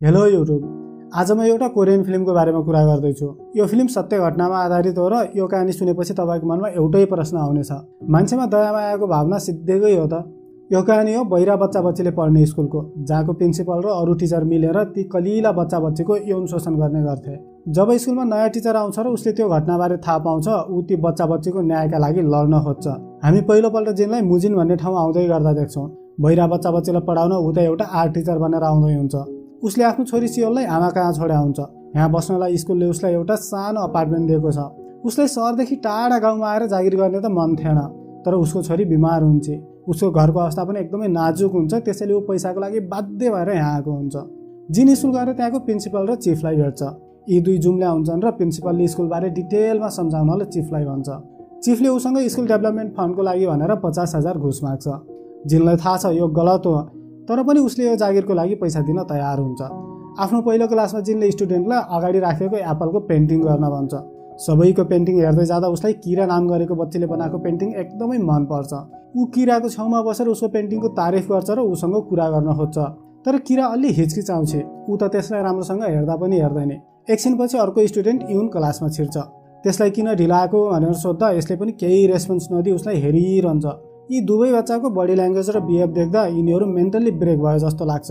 Hello YouTube आज म एउटा कोरियन फिल्मको बारेमा कुरा गर्दैछु। यो फिल्म सत्य घटनामा आधारित हो र यो कहानी सुनेपछि तपाईँको मनमा एउटै प्रश्न आउनेछ। मान्छेमा दया मायाको भावना सिद्धेकै हो त। यो कहानी हो बहिरा बच्चा बच्चीले पढ्ने स्कुलको जहाँको प्रिन्सिपल र अरू टिचर मिलेर ती कलिला बच्चा बच्चीको यौन शोषण गर्ने गर्थे। जब स्कुलमा नयाँ टिचर आउँछ र उसले त्यो घटनाबारे थाहा पाउँछ ऊ ती बच्चा बच्चीको न्यायका लागि लड्न खोज्छ। हामी पहिलोपल्ट जिनलाई मुजिन भन्ने ठाउँ आउँदै गर्दा देख्छौँ। बहिरा बच्चा बच्चीलाई पढाउन ऊ त एउटा आर्ट टिचर बनेर आउँदै हुन्छ। उसले आफ्नो छोरी सियोललाई आमा कहाँ छोड्या हुन्छ? यहाँ बस्नलाई स्कुलले उसलाई एउटा सानो अपार्टमेन्ट दिएको छ। उसलाई सहरदेखि टाढा गाउँमा आएर जागिर गर्ने त मन थिएन तर उसको छोरी बिमार हुन्छ। उसको घरको अवस्था पनि एकदमै नाजुक हुन्छ त्यसैले ऊ पैसाको लागि बाध्य भएर यहाँ आएको हुन्छ। जिन स्कुल गएर त्यहाँको प्रिन्सिपल र चिफलाई भेट्छ। यी दुई जुम्ल्या हुन्छन् र प्रिन्सिपलले स्कुलबारे डिटेलमा सम्झाउनलाई चिफलाई भन्छ। चिफले उसँग स्कुल डेभलपमेन्ट फन्डको लागि भनेर पचास हजार घुस माग्छ। जिनलाई थाहा छ यो गलत हो। तर पनि उसले यो जागिरको लागि पैसा दिन तयार हुन्छ। आफ्नो पहिलो क्लासमा जिनले स्टुडेन्टलाई अगाडि राखेको एप्पलको पेन्टिङ गर्न भन्छ। सबैको पेन्टिङ हेर्दै जाँदा उसलाई किरा नाम गरेको बच्चीले बनाएको पेन्टिङ एकदमै मनपर्छ। ऊ किराको छेउमा बसेर उसको पेन्टिङको तारिफ गर्छ र उसँग कुरा गर्न खोज्छ। तर किरा अलि हिचकिचाउँछ। ऊ त त्यसलाई राम्रोसँग हेर्दा पनि हेर्दैन। एकछिनपछि अर्को स्टुडेन्ट युन क्लासमा छिर्छ। त्यसलाई किन ढिलाएको भनेर सोद्धा यसले पनि केही रेस्पोन्स नदिई उसलाई हेरिरहन्छ। यी दुवै बच्चाको बडी ल्याङ्ग्वेज र बिहेभ देख्दा यिनीहरू मेन्टल्ली ब्रेक भयो जस्तो लाग्छ।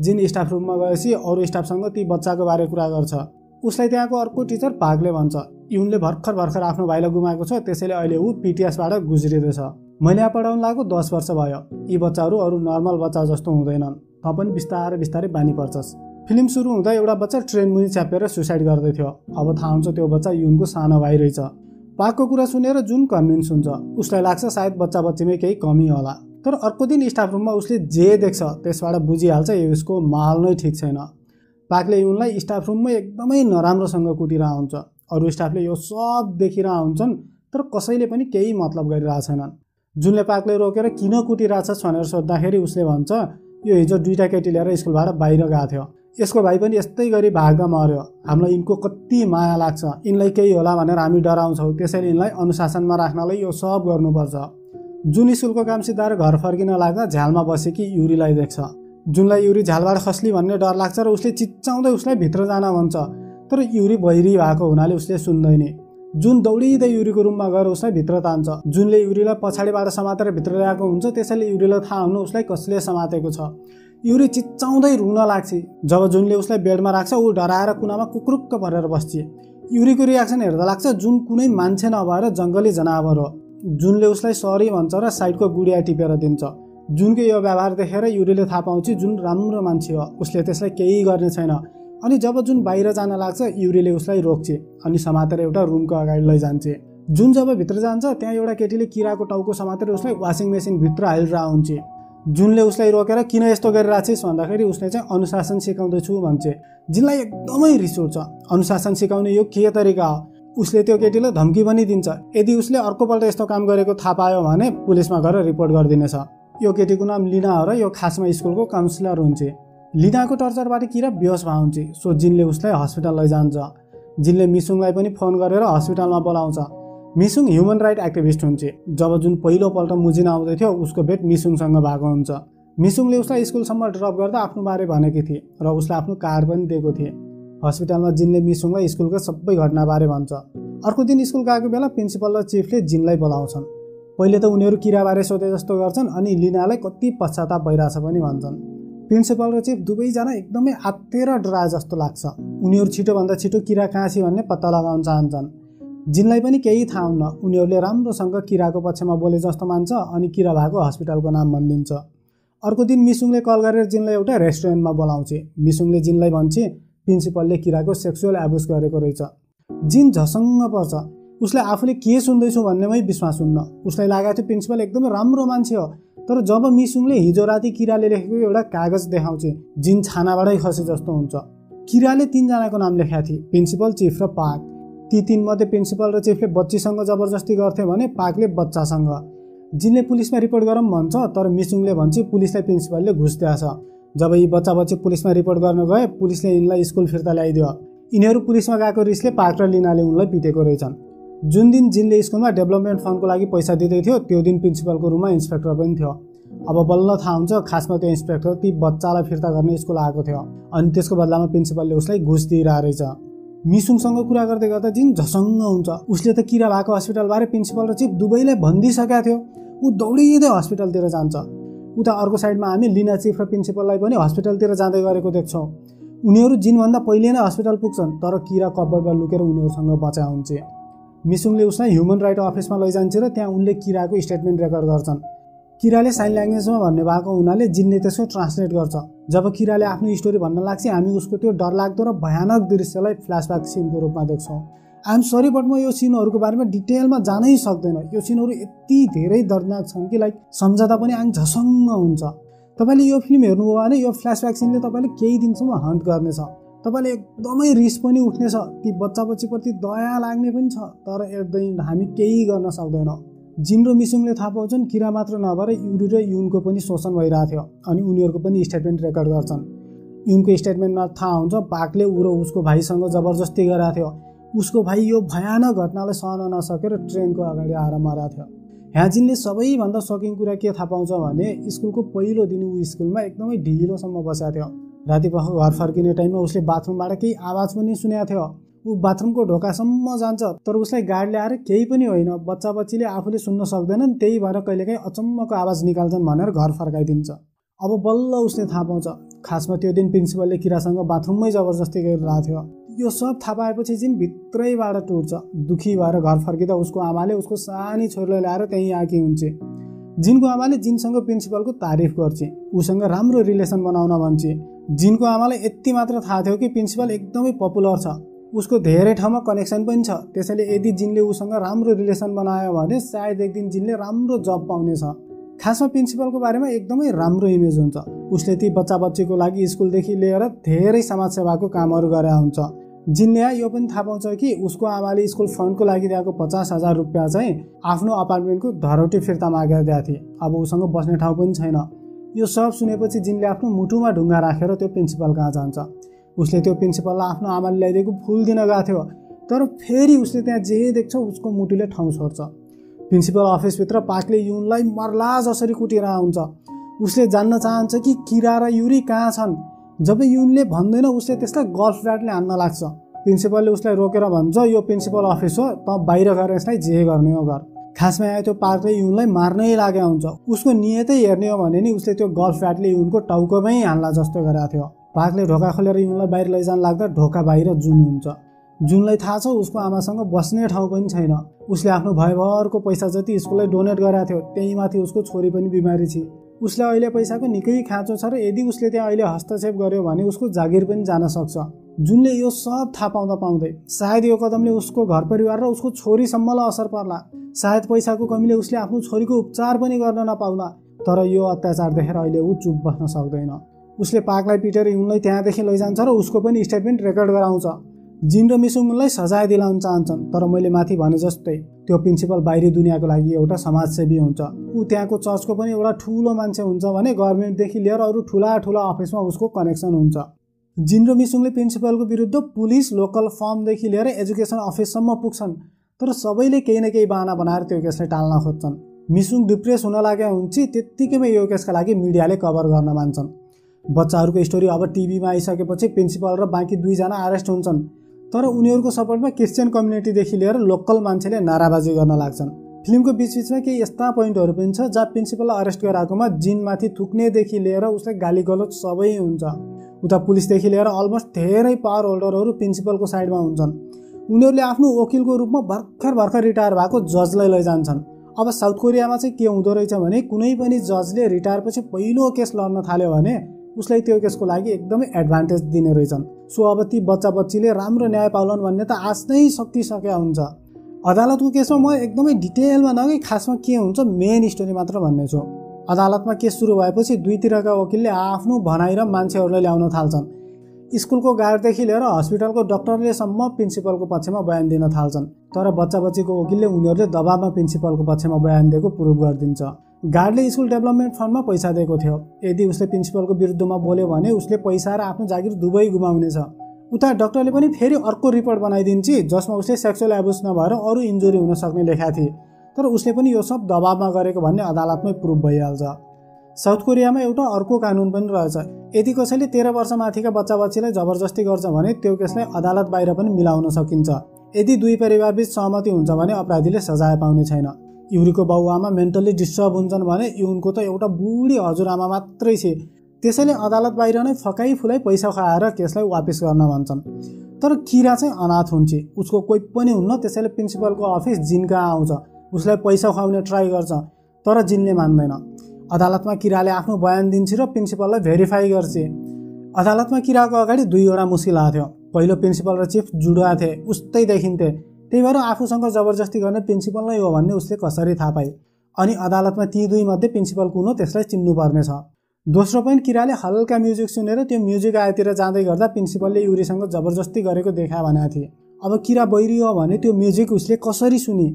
जिन स्टाफ रुममा गएपछि अरू स्टाफसँग ती बच्चाको बारे कुरा गर्छ। उसलाई त्यहाँको अर्को टिचर भागले भन्छ। युनले भर्खर भर्खर आफ्नो भाइलाई गुमाएको छ त्यसैले अहिले ऊ पिटिएसबाट गुज्रिँदैछ मैले यहाँ पढाउनु लागेको दस वर्ष भयो। यी बच्चाहरू अरू नर्मल बच्चा जस्तो हुँदैनन्। त पनि बिस्तारै बिस्तारै बानी पर्छस्। फिल्म सुरु हुँदा एउटा बच्चा ट्रेन मुनि च्यापेर सुसाइड गर्दै थियो। अब थाहा हुन्छ त्यो बच्चा युनको सानो भाइ रहेछ। पाकको कुरा सुनेर जुन कन्भिन्स हुन्छ उसलाई लाग्छ सायद बच्चा बच्चीमै केही कमी होला। तर अर्को दिन स्टाफ रुममा उसले जे देख्छ त्यसबाट बुझिहाल्छ यसको माल नै ठिक छैन। पाकले उनलाई स्टाफ रुममै एकदमै नराम्रोसँग कुटिरह हुन्छ अरू स्टाफले यो सब देखिरह हुन्छन् तर कसैले पनि केही मतलब गरिरहेको छैनन्। जुनले पाकले रोकेर किन कुटिरहेछस् भनेर सोद्धाखेरि उसले भन्छ यो हिजो दुईवटा केटी लिएर स्कुलबाट बाहिर गएको थियो। यसको भाइ पनि यस्तै गरी भाग्दा मऱ्यो हामीलाई यिनको कति माया लाग्छ। यिनलाई केही होला भनेर हामी डराउँछौँ। त्यसैले यिनलाई अनुशासनमा राख्नलाई यो सब गर्नुपर्छ। जुन स्कुलको काम सिधाएर घर फर्किन लाग्दा झ्यालमा बसेकी युरीलाई देख्छ। जुनलाई युरी झ्यालबाट खस्ली भन्ने डर लाग्छ र उसले चिच्चाउँदै उसलाई भित्र जान भन्छ। तर युरी बहिरी भएको हुनाले उसले सुन्दैन। जुन दौडिँदै युरीको रुममा गएर उसलाई भित्र तान्छ। जुनले युरीलाई पछाडिबाट समातेर भित्र ल्याएको हुन्छ त्यसैले युरीलाई थाहा हुनु उसलाई कसले समातेको छ। युरी चिच्चाउँदै रुन लाग्छ जब जुनले उसलाई बेडमा राख्छ ऊ डराएर कुनामा कुक्रुक्क परेर बस्छ युरीको रियाक्सन हेर्दा लाग्छ जुन कुनै मान्छे नभएर जङ्गली जनावर हो। जुनले उसलाई सरी भन्छ र साइडको गुडिया टिपेर दिन्छ। जुनको यो व्यवहार देखेर युरीले थाहा पाउँछ जुन राम्रो मान्छे हो। उसले त्यसलाई केही गर्ने छैन। अनि जब जुन बाहिर जान लाग्छ युरीले उसलाई रोक्छ अनि समातेर एउटा रुमको अगाडि लैजान्छ जुन जब भित्र जान्छ त्यहाँ एउटा केटीले किराको टाउको समातेर उसलाई वासिङ मेसिनभित्र हालिरह हुन्छ जुनले उसलाई रोकेर किन यस्तो गरिरहेको छिस् भन्दाखेरि उसले चाहिँ अनुशासन सिकाउँदैछु भन्छ। जिनलाई एकदमै रिस उठ्छ अनुशासन सिकाउने यो के तरिका हो? उसले त्यो केटीलाई धम्की पनि दिन्छ। यदि उसले अर्कोपल्ट यस्तो काम गरेको थाहा पायो भने पुलिसमा गएर रिपोर्ट गरिदिनेछ। यो केटीको नाम लिना हो र यो खासमा स्कुलको काउन्सिलर हुन्छ। लिनाको टर्चरबाट किरा बेहोस हुन्छ सो जिनले उसलाई हस्पिटल लैजान्छ। जिनले मिसुङलाई पनि फोन गरेर हस्पिटलमा बोलाउँछ। मिसुङ ह्युमन राइट एक्टिभिस्ट हुन्छ। जब जुन पहिलोपल्ट मुजिन आउँदै थियो उसको भेट मिसुङसँग भएको हुन्छ। मिसुङले उसलाई स्कुलसम्म ड्रप गर्दा आफ्नो बारे भनेकी थिए र उसलाई आफ्नो कार पनि दिएको थिए। हस्पिटलमा जिनले मिसुङलाई स्कुलको सबै घटनाबारे भन्छ। अर्को दिन स्कुल गएको बेला प्रिन्सिपल र चिफले जिनलाई बोलाउँछन्। पहिले त उनीहरू किराबारे सोधे जस्तो गर्छन् अनि लिनालाई कति पश्चाताप भइरहेछ पनि भन्छन्। प्रिन्सिपल र चिफ दुवैजना एकदमै आत्तेर डराए जस्तो लाग्छ। उनीहरू छिटोभन्दा छिटो किरा कहाँ भन्ने पत्ता लगाउन चाहन्छन्। जिनलाई पनि केही थाहा हुन्न उनीहरूले राम्रोसँग किराको पक्षमा बोले जस्तो मान्छ अनि किरा भएको हस्पिटलको नाम भनिदिन्छ। अर्को दिन मिसुङले कल गरेर जिनलाई एउटा रेस्टुरेन्टमा बोलाउँछ। मिसुङले जिनलाई भन्छ प्रिन्सिपलले किराको सेक्सुअल एब्युज गरेको रहेछ। जिन झसङ्ग पर्छ। उसले आफूले के सुन्दैछु भन्नेमै विश्वास हुन्न। उसलाई लागेको थियो प्रिन्सिपल एकदमै राम्रो मान्छे हो। तर जब मिसुङले हिजो राति किराले लेखेको एउटा कागज देखाउँछ जिन छानाबाटै खसे जस्तो हुन्छ। किराले तिनजनाको नाम लेखाएको थिए। प्रिन्सिपल चिफ र पाक ती तिनमध्ये प्रिन्सिपल र चिफले बच्चीसँग जबरजस्ती गर्थे भने पाकले बच्चासँग। जिनले पुलिसमा रिपोर्ट गरौँ भन्छ तर मिसुङले भन्छ पुलिसलाई प्रिन्सिपलले घुस दिएछ जब यी बच्चा बच्ची पुलिसमा रिपोर्ट गर्न गए पुलिसले यिनलाई स्कुल फिर्ता ल्याइदियो। यिनीहरू पुलिसमा गएको रिसले पाक र लिनाले उनलाई पिटेको रहेछन्। जुन दिन जिनले स्कुलमा डेभलपमेन्ट फन्डको लागि पैसा दिँदै थियो त्यो दिन प्रिन्सिपलको रुममा इन्सपेक्टर पनि थियो। अब बल्ल थाहा हुन्छ खासमा त्यो इन्सपेक्टर ती बच्चालाई फिर्ता गर्ने स्कुल आएको थियो। अनि त्यसको बदलामा प्रिन्सिपलले उसलाई घुस दिइरहेको रहेछ मिसुङसँग कुरा गर्दै गर्दा जिन झसङ्ग हुन्छ। उसले त किरा भएको हस्पिटलबारे प्रिन्सिपल र चिफ दुवैलाई भनिदिइसकेको थियो। ऊ दौडिँदै हस्पिटलतिर जान्छ। उता अर्को साइडमा हामी लिना चिफ र प्रिन्सिपललाई पनि हस्पिटलतिर जाँदै गरेको देख्छौँ। उनीहरू जिनभन्दा पहिले नै हस्पिटल पुग्छन् तर किरा कब्बरमा लुकेर उनीहरूसँग बचा हुन्छ। मिसुङले उसलाई ह्युमन राइट अफिसमा लैजान्छ र त्यहाँ उनले किराको स्टेटमेन्ट रेकर्ड गर्छन्। किराले साइन ल्याङ्ग्वेजमा भन्ने भएको हुनाले जिनले त्यसको ट्रान्सलेट गर्छ। जब किराले आफ्नो स्टोरी भन्न लाग्छ हामी उसको त्यो डरलाग्दो र भयानक दृश्यलाई फ्ल्यासब्याक सिनको रूपमा देख्छौँ। आइएम सरी बट म यो सिनहरूको बारेमा डिटेलमा जानै सक्दैन। यो सिनहरू यति धेरै दर्दनाक छन् कि लाइक सम्झँदा पनि आङ झसङ्ग हुन्छ। तपाईँले यो फिल्म हेर्नुभयो भने यो फ्ल्यासब्याक सिनले तपाईँले केही दिनसम्म हन्ट गर्नेछ। तपाईँले एकदमै रिस पनि उठ्नेछ। ती बच्चा बच्चीप्रति दया लाग्ने पनि छ तर एकदम हामी केही गर्न सक्दैनौँ। जिन र मिसुङले थाहा पाउँछन् किरा मात्र नभएर युरी र युनको पनि शोषण भइरहेको थियो अनि उनीहरूको पनि स्टेटमेन्ट रेकर्ड गर्छन्। युनको स्टेटमेन्टमा थाहा हुन्छ पाकले ऊ र उसको भाइसँग जबरजस्ती गराएको थियो। उसको भाइ यो भयानक घटनालाई सहन नसकेर ट्रेनको अगाडि आएर मरेको थियो। ह्याजिनले सबैभन्दा सकिङ कुरा के थाहा पाउँछ भने स्कुलको पहिलो दिन ऊ स्कुलमा एकदमै ढिलोसम्म बसेको थियो। राति पख घर फर्किने टाइममा उसले बाथरुमबाट केही आवाज पनि सुनेको थियो। ऊ बाथरुमको ढोकासम्म जान्छ तर उसलाई गार्डले आएर केही पनि होइन। बच्चा बच्चीले आफूले सुन्न सक्दैनन् त्यही भएर कहिलेकाहीँ अचम्मको आवाज निकाल्छन् भनेर घर फर्काइदिन्छ। अब बल्ल उसले थाहा पाउँछ खासमा त्यो दिन प्रिन्सिपलले किरासँग बाथरुममै जबरजस्ती गरिरहेको थियो। यो सब थाहा पाएपछि चाहिँ भित्रैबाट टुट्छ दुखी भएर घर फर्किँदा उसको आमाले उसको सानी छोरीलाई ल्याएर त्यहीँ आएकी हुन्छ। जिनको आमाले जिनसँग प्रिन्सिपलको तारिफ गर्छ उसँग राम्रो रिलेसन बनाउन भन्छ। जिनको आमालाई यति मात्र थाहा थियो कि प्रिन्सिपल एकदमै पपुलर छ। उसको धेरै ठाउँमा कनेक्सन पनि छ। त्यसैले यदि जिनले उसँग राम्रो रिलेसन बनायो भने सायद एक दिन जिनले राम्रो जब पाउनेछ। खासमा प्रिन्सिपलको बारेमा एकदमै राम्रो इमेज हुन्छ। उसले ती बच्चा बच्चीको लागि स्कुलदेखि लिएर धेरै समाजसेवाको कामहरू गरे हुन्छ। जिनले यो पनि थाहा पाउँछ कि उसको आमाले स्कुल फन्डको लागि दिएको पचास हजार रुपियाँ चाहिँ आफ्नो अपार्टमेन्टको धरौटी फिर्ता मागेर दिएको थिए। अब उसँग बस्ने ठाउँ पनि छैन। यो सब सुनेपछि जिनले आफ्नो मुटुमा ढुङ्गा राखेर त्यो प्रिन्सिपल कहाँ जान्छ? उसले त्यो प्रिन्सिपललाई आफ्नो आमाले ल्याइदिएको फुल दिन गएको थियो। तर फेरि उसले त्यहाँ जे देख्छ उसको मुटुले ठाउँ छोड्छ। प्रिन्सिपल अफिसभित्र पाकले युनलाई मर्ला जसरी कुटेर हुन्छ उसले जान्न चाहन्छ कि किरा र युरी कहाँ छन्। जब युनले भन्दैन उसले त्यसलाई गल्फ ब्याटले हान्न लाग्छ। प्रिन्सिपलले उसलाई रोकेर भन्छ यो प्रिन्सिपल अफिस हो त बाहिर गएर यसलाई जे गर्ने हो गर। खासमा आयो त्यो पार्कले युनलाई मार्नै लागेको हुन्छ। उसको नियतै हेर्ने हो भने नि उसले त्यो गल्फ ब्याटले युनको टाउकोमै हान्ला जस्तो गरेको थियो। पाकले ढोका खोलेर युनलाई बाहिर लैजान लाग्दा ढोका बाहिर जुन हुन्छ। जुनलाई थाहा छ उसको आमासँग बस्ने ठाउँ पनि छैन। उसले आफ्नो भयभरको पैसा जति स्कुललाई डोनेट गरेको थियो त्यही माथि उसको छोरी पनि बिमारी छ उसले अहिले पैसाको निकै खाँचो छ र यदि उसले त्यहाँ अहिले हस्तक्षेप गर्यो भने उसको जागिर पनि जान सक्छ। जुनले यो सब थाहा पाउँदा पाउँदै सायद यो कदमले उसको घर परिवार र उसको छोरीसम्मलाई असर पर्ला। सायद पैसाको कमीले उसले आफ्नो छोरीको उपचार पनि गर्न नपाउला। तर यो अत्याचार देखेर अहिले ऊ चुप बस्न सक्दैन। उसले पाकलाई पिटेर उनलाई त्यहाँदेखि लैजान्छ र उसको पनि स्टेटमेन्ट रेकर्ड गराउँछ। जिन र मिसुङ उनलाई सजाय दिलाउन चाहन्छन् तर मैले माथि भने जस्तै त्यो प्रिन्सिपल बाहिरी दुनियाँको लागि एउटा समाजसेवी हुन्छ। ऊ त्यहाँको चर्चको पनि एउटा ठुलो मान्छे हुन्छ भने गभर्मेन्टदेखि लिएर अरू ठुला ठुला अफिसमा उसको कनेक्सन हुन्छ। जिन र मिसुङले प्रिन्सिपलको विरुद्ध पुलिस लोकल फर्मदेखि लिएर एजुकेसन अफिससम्म पुग्छन् तर सबैले केही न केही बाहना बनाएर त्यो केसलाई टाल्न खोज्छन्। मिसुङ डिप्रेस हुन लागेका हुन्छ त्यत्तिकैमै यो केसका लागि मिडियाले कभर गर्न मान्छन्। बच्चाहरूको स्टोरी अब टिभीमा आइसकेपछि प्रिन्सिपल र बाँकी दुईजना अरेस्ट हुन्छन्। तर उनीहरूको सपोर्टमा क्रिस्चियन कम्युनिटीदेखि लिएर लोकल मान्छेले नाराबाजी गर्न लाग्छन्। फिल्मको बिचबिचमा केही यस्ता पोइन्टहरू पनि छ जहाँ प्रिन्सिपललाई अरेस्ट गराएकोमा जिनमाथि थुक्नेदेखि लिएर उसलाई गाली गलोच सबै हुन्छ। उता पुलिसदेखि लिएर अलमोस्ट धेरै पावर होल्डरहरू प्रिन्सिपलको साइडमा हुन्छन्। उनीहरूले आफ्नो वकिलको रूपमा भर्खर भर्खर रिटायर भएको जजलाई लैजान्छन्। अब साउथ कोरियामा चाहिँ के हुँदो रहेछ भने कुनै पनि जजले रिटायरपछि पहिलो केस लड्न थाल्यो भने उसलाई त्यो केसको लागि एकदमै एडभान्टेज दिने रहेछन् सो अब ती बच्चा बच्चीले राम्रो न्याय पाउलान् भन्ने त आज नै सकिसकेका हुन्छ अदालतको केसमा म एकदमै डिटेलमा नगई खासमा के हुन्छ मेन स्टोरी मात्र भन्ने छु अदालतमा केस सुरु भएपछि दुईतिरका वकिलले आफ्नो भनाइ र मान्छेहरूलाई ल्याउन थाल्छन्। स्कुलको गार्डदेखि लिएर हस्पिटलको डक्टरलेसम्म प्रिन्सिपलको पक्षमा बयान दिन थाल्छन्। तर बच्चा बच्चीको वकिलले उनीहरूले दबाबमा प्रिन्सिपलको पक्षमा बयान दिएको प्रुभ गरिदिन्छ। गार्डले स्कुल डेभलपमेन्ट फन्डमा पैसा दिएको थियो। यदि उसले प्रिन्सिपलको विरुद्धमा बोल्यो भने उसले पैसा र आफ्नो जागिर दुवै गुमाउनेछ। उता डक्टरले पनि फेरि अर्को रिपोर्ट बनाइदिन्छ जसमा उसले सेक्सुअल एबुस नभएर अरू इन्जुरी हुन सक्ने लेखाएको थिए। तर उसले पनि यो सब दबावमा गरेको भन्ने अदालतमै प्रुभ भइहाल्छ। साउथ कोरियामा एउटा अर्को कानुन पनि रहेछ। यदि कसैले तेह्र वर्ष माथिका बच्चा बच्चीलाई जबरजस्ती गर्छ भने त्यो केसलाई अदालत बाहिर पनि मिलाउन सकिन्छ। यदि दुई परिवारबीच सहमति हुन्छ भने अपराधीले सजाय पाउने छैन। युरीको बाउआमा मेन्टल्ली डिस्टर्ब हुन्छन् भने युनको त एउटा बुढी हजुरआमा मात्रै छे। त्यसैले अदालत बाहिर नै फकाइ फुलाइ पैसा खुवाएर केसलाई वापिस गर्न भन्छन्। तर किरा चाहिँ अनाथ हुन्छ। उसको कोही पनि हुन्न त्यसैले प्रिन्सिपलको अफिस जिनका आउँछ। उसलाई पैसा खुवाउने ट्राई गर्छ तर जिनले मान्दैन। अदालतमा किराले आफ्नो बयान दिन्छ र प्रिन्सिपललाई भेरिफाई गर्छ। अदालतमा किराको अगाडि दुईवटा मुस्किल आएको थियो पहिलो प्रिन्सिपल र चिफ जुडुवा थिए उस्तै देखिन्थे। त्यही भएर आफूसँग जबरजस्ती गर्ने प्रिन्सिपल नै हो भन्ने उसले कसरी थाहा पाए। अनि अदालतमा ती दुई मध्ये प्रिन्सिपल कुन हो त्यसलाई चिन्नुपर्ने छ दोस्रो पोइन्ट किराले हल्का म्युजिक सुनेर त्यो म्युजिक आएतिर जाँदै गर्दा प्रिन्सिपलले युरीसँग जबरजस्ती गरेको देखा भनेको थिए। अब किरा बहिरियो भने त्यो म्युजिक उसले कसरी सुने?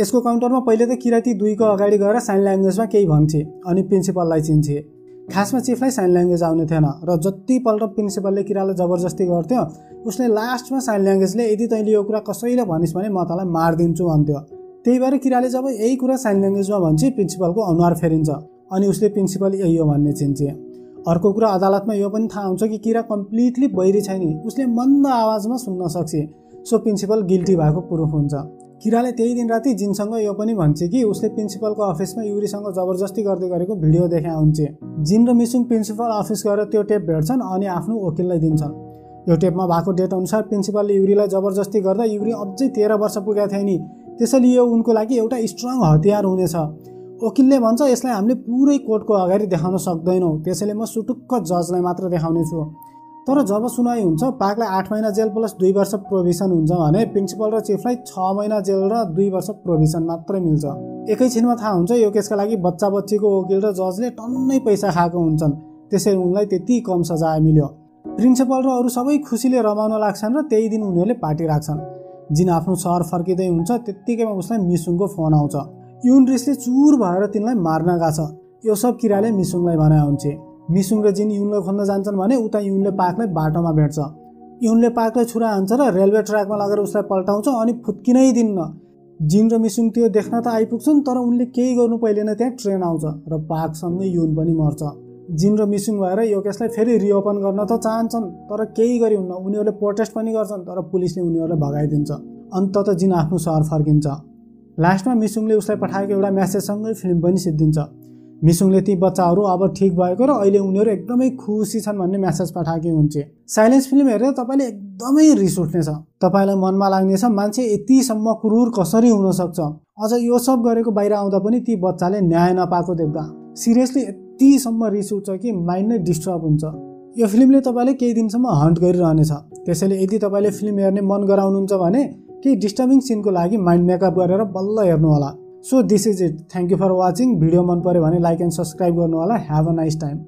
यसको काउन्टरमा पहिले त किराती दुईको अगाडि गएर साइन ल्याङ्ग्वेजमा केही भन्छे अनि प्रिन्सिपललाई चिन्छे खासमा चिफलाई साइन ल्याङ्ग्वेज आउने थिएन। र जतिपल्ट प्रिन्सिपलले किरालाई जबरजस्ती गर्थ्यो उसले लास्टमा साइन ल्याङ्ग्वेजले यदि तैँले यो कुरा कसैले भनिस् भने म तँलाई मारिदिन्छु भन्थ्यो। त्यही भएर किराले जब यही कुरा साइन ल्याङ्ग्वेजमा भन्छ प्रिन्सिपलको अनुहार फेरिन्छ। अनि उसले प्रिन्सिपल यही हो भन्ने चिन्छे अर्को कुरा अदालतमा यो पनि थाहा हुन्छ कि किरा कम्प्लिटली बहिरी छैन। उसले मन्द आवाजमा सुन्न सक्छ। सो प्रिन्सिपल गिल्टी भएको प्रुफ हुन्छ। किराले त्यही दिन राति जिनसँग यो पनि भन्छ कि उसले प्रिन्सिपलको अफिसमा युरीसँग जबरजस्ती गर्दै गरेको भिडियो देखा हुन्छ जिन र मिसुङ प्रिन्सिपल अफिस गएर त्यो टेप भेट्छन् अनि आफ्नो वकिललाई दिन्छन्। यो टेपमा भएको डेट अनुसार प्रिन्सिपलले युरीलाई जबरजस्ती गर्दा युरी अझै तेह्र वर्ष पुगेको थियो नि। त्यसैले यो उनको लागि एउटा स्ट्रङ हतियार हुनेछ। वकिलले भन्छ यसलाई हामीले पुरै कोर्टको अगाडि देखाउन सक्दैनौँ। त्यसैले म सुटुक्क जजलाई मात्र देखाउनेछु। तर जब सुनाइ हुन्छ पाकलाई आठ महिना जेल प्लस दुई वर्ष प्रोभिसन हुन्छ भने प्रिन्सिपल र चिफलाई छ महिना जेल र दुई वर्ष प्रोभिसन मात्रै मिल्छ। एकैछिनमा थाहा हुन्छ यो केसका लागि बच्चा बच्चीको वकिल र जजले टन्नै पैसा खाएको हुन्छन्। त्यसै उनलाई त्यति कम सजाय मिल्यो। प्रिन्सिपल र अरू सबै खुसीले रमाउन लाग्छन् र त्यही दिन उनीहरूले पार्टी राख्छन्। जिन आफ्नो सहर फर्किँदै हुन्छ त्यत्तिकैमा उसलाई मिसुङको फोन आउँछ। युन रिसले चुर भएर तिनलाई मार्न गएको छ। यो सब किराले मिसुङलाई भने हुन्छ मिसुङ र जिन युनलाई खोज्न जान्छन् भने उता युनले पाकलाई बाटोमा भेट्छ। युनले पाकलाई छुरा हान्छ र रेलवे ट्र्याकमा लगेर उसलाई पल्टाउँछ अनि फुत्किनै दिन्न। जिन र मिसुङ त्यो देख्न त आइपुग्छन् तर उनले केही गर्नु पहिले नै त्यहाँ ट्रेन आउँछ र पाकसँगै युन पनि मर्छ। जिन र मिसुङ भएर यो केसलाई फेरि रिओपन गर्न त चाहन्छन् तर केही गरी हुन्न उनीहरूले प्रोटेस्ट पनि गर्छन् तर पुलिसले उनीहरूलाई भगाइदिन्छ। अन्त त जिन आफ्नो सहर फर्किन्छ। लास्टमा मिसुङले उसलाई पठाएको एउटा म्यासेजसँगै फिल्म पनि सिद्धिन्छ। मिसुङले ती बच्चाहरू अब ठिक भएको र अहिले उनीहरू एकदमै खुसी छन् भन्ने म्यासेज पठाएकै हुन्छ साइलेन्स फिल्म हेरेर तपाईँले एकदमै रिस उठ्नेछ। तपाईँलाई मनमा लाग्नेछ मान्छे यतिसम्म क्रुर कसरी हुनसक्छ? अझ यो सब गरेको बाहिर आउँदा पनि ती बच्चाले न्याय नपाएको देख्दा सिरियसली यतिसम्म रिस उठ्छ कि माइन्ड नै डिस्टर्ब हुन्छ। यो फिल्मले तपाईँले केही दिनसम्म हन्ट गरिरहनेछ। त्यसैले यदि तपाईँले फिल्म हेर्ने मन गराउनुहुन्छ भने केही डिस्टर्बिङ सिनको लागि माइन्ड मेकअप गरेर बल्ल हेर्नु होला so this is it thank you for watching video मन पऱ्यो भने लाइक एन्ड सब्सक्राइब गर्नु होला. Have a nice time